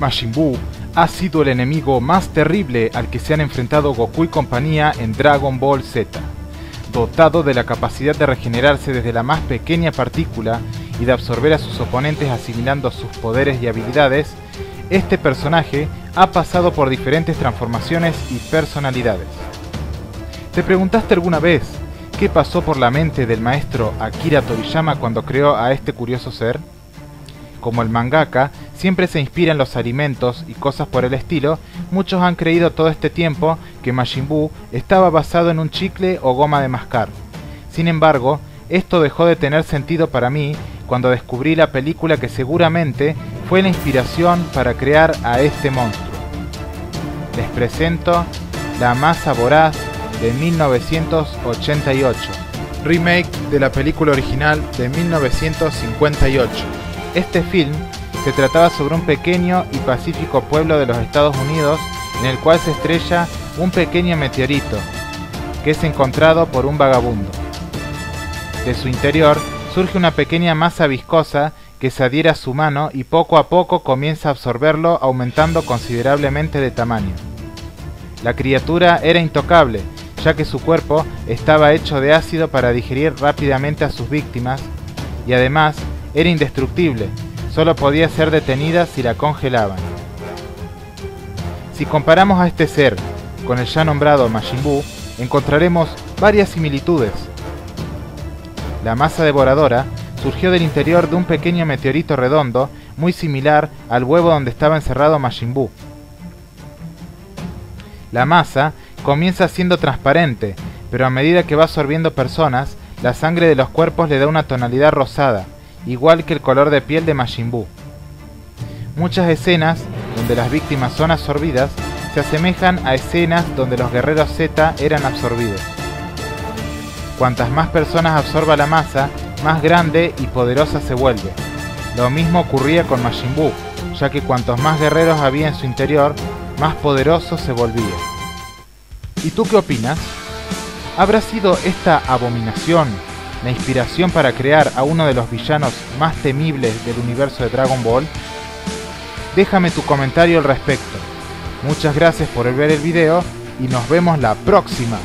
Majin Buu ha sido el enemigo más terrible al que se han enfrentado Goku y compañía en Dragon Ball Z. Dotado de la capacidad de regenerarse desde la más pequeña partícula y de absorber a sus oponentes asimilando sus poderes y habilidades, este personaje ha pasado por diferentes transformaciones y personalidades. ¿Te preguntaste alguna vez qué pasó por la mente del maestro Akira Toriyama cuando creó a este curioso ser? Como el mangaka siempre se inspira en los alimentos y cosas por el estilo, muchos han creído todo este tiempo que Majin Buu estaba basado en un chicle o goma de mascar. Sin embargo, esto dejó de tener sentido para mí cuando descubrí la película que seguramente fue la inspiración para crear a este monstruo. Les presento La masa voraz de 1988, remake de la película original de 1958. Este film se trataba sobre un pequeño y pacífico pueblo de los Estados Unidos en el cual se estrella un pequeño meteorito que es encontrado por un vagabundo. De su interior surge una pequeña masa viscosa que se adhiere a su mano y poco a poco comienza a absorberlo aumentando considerablemente de tamaño. La criatura era intocable, ya que su cuerpo estaba hecho de ácido para digerir rápidamente a sus víctimas y además era indestructible, solo podía ser detenida si la congelaban. Si comparamos a este ser con el ya nombrado Majin encontraremos varias similitudes. La masa devoradora surgió del interior de un pequeño meteorito redondo muy similar al huevo donde estaba encerrado Majin. La masa comienza siendo transparente, pero a medida que va absorbiendo personas, la sangre de los cuerpos le da una tonalidad rosada, igual que el color de piel de Majin. Muchas escenas donde las víctimas son absorbidas se asemejan a escenas donde los guerreros Z eran absorbidos. Cuantas más personas absorba la masa, más grande y poderosa se vuelve. Lo mismo ocurría con Majin ya que cuantos más guerreros había en su interior, más poderoso se volvía. ¿Y tú qué opinas? ¿Habrá sido esta abominación la inspiración para crear a uno de los villanos más temibles del universo de Dragon Ball? Déjame tu comentario al respecto. Muchas gracias por ver el video y nos vemos la próxima.